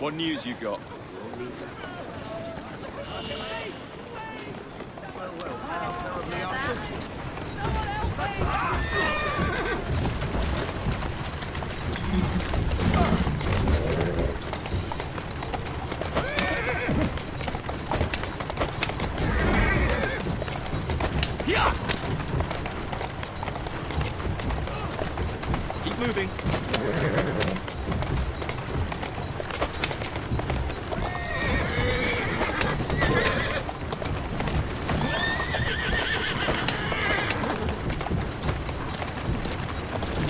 What news you got?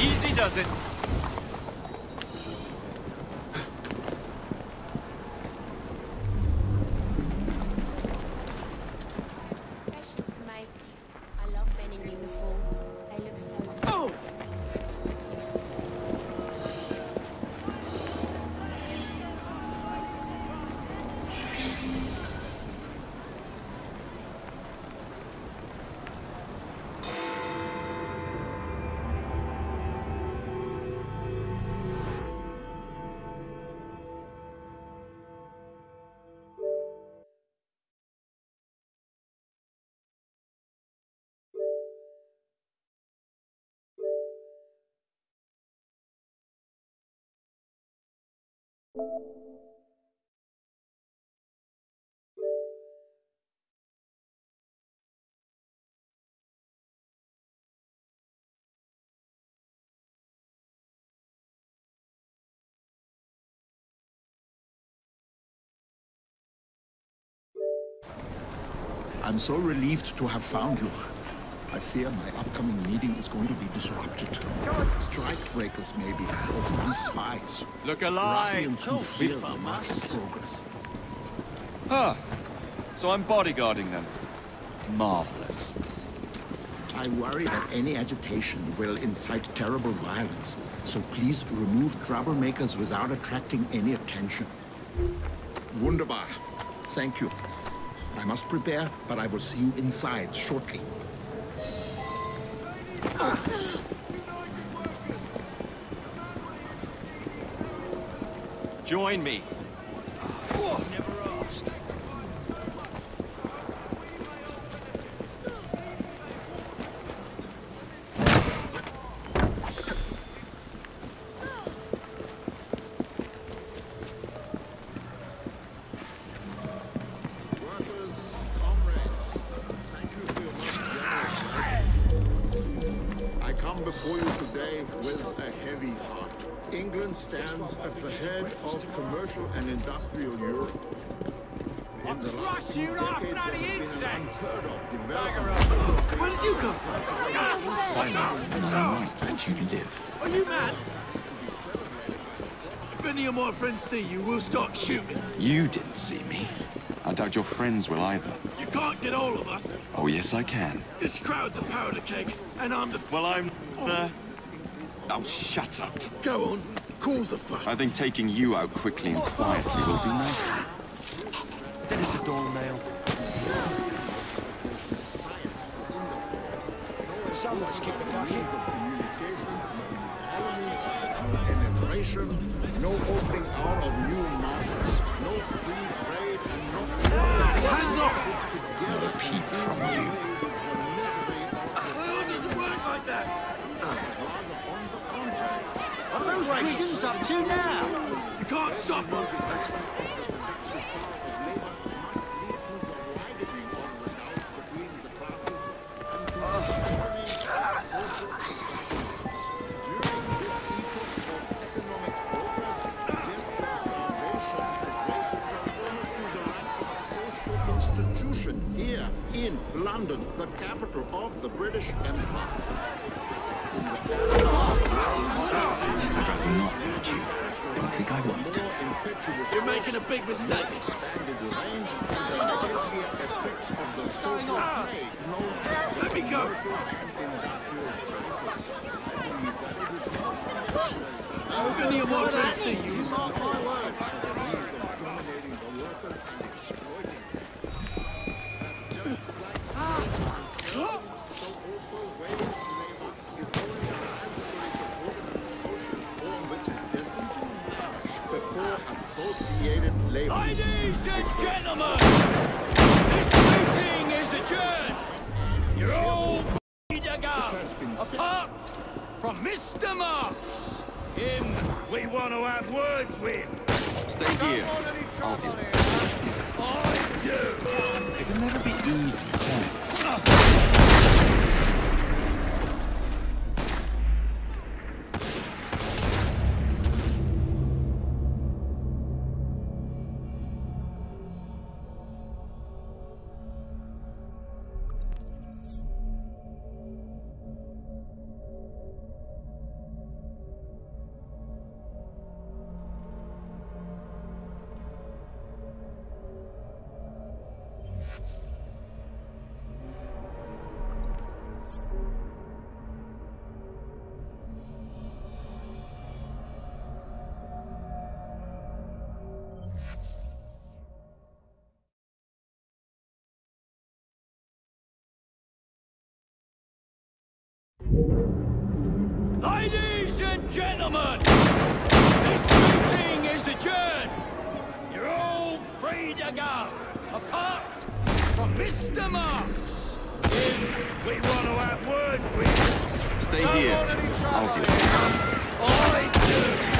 Easy does it. I'm so relieved to have found you. I fear my upcoming meeting is going to be disrupted. Strikebreakers, maybe, or spies. Look alive! Ruffians who Oh, fear the march of progress. Ah, so I'm bodyguarding them. Marvelous. I worry that any agitation will incite terrible violence, so please remove troublemakers without attracting any attention. Wunderbar. Thank you. I must prepare, but I will see you inside shortly. Join me. At the head of commercial and industrial Europe. In the last two decades, there has been an unheard of development. Where did you come from? Silence, and I might let you live. Are you mad? If any of my friends see you, we'll start shooting. You didn't see me. I doubt your friends will either. You can't get all of us. Oh, yes, I can. This crowd's a powder keg, and I'm the... Well, I'm the... Oh, shut up. Go on, cause a fuss. I think taking you out quickly and quietly will do nicely. Dennis a doornail. Someone's kicked the bucket. Immigration, no opening out of new stop us. institution here in London, the capital of the British Empire. Think I won't. You're making a big mistake. Let me go. Of my friends see you, before a Associated Labor. Ladies and gentlemen, this meeting is adjourned. You're all free to has been said. Apart from Mr. Marx. Him, we want to have words with. Stay here. I'll deal Ladies and gentlemen, this meeting is adjourned. You're all free to go. Apart from Mr. Marx. Him, we want to have words with. Stay here. I'll deal with it. I do.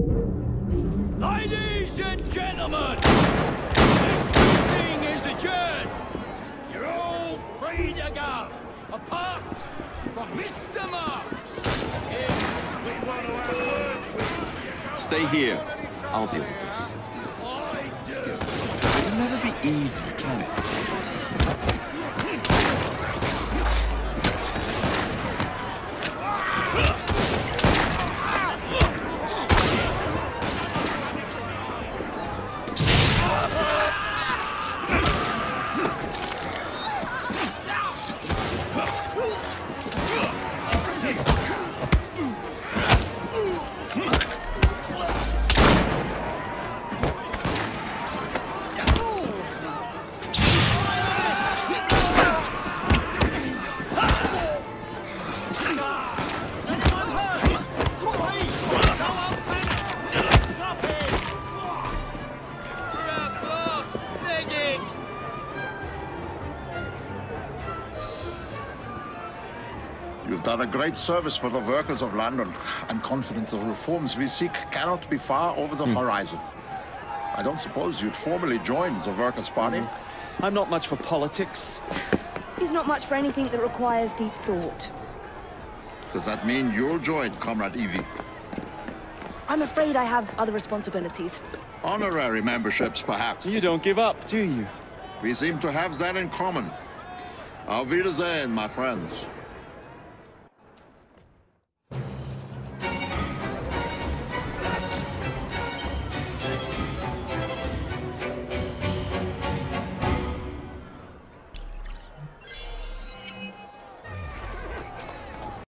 Ladies and gentlemen, this meeting is adjourned. You're all free to go. Apart from Mr. Marx. Him, we want to have words with. Stay here. I'll deal with this. I do. It can never be easy, can it? You've done a great service for the workers of London. I'm confident the reforms we seek cannot be far over the hmm. horizon. I don't suppose you'd formally join the Workers' Party? Mm-hmm. I'm not much for politics. He's not much for anything that requires deep thought. Does that mean you'll join, Comrade Evie? I'm afraid I have other responsibilities. Honorary memberships, perhaps. You don't give up, do you? We seem to have that in common. Auf Wiedersehen, my friends.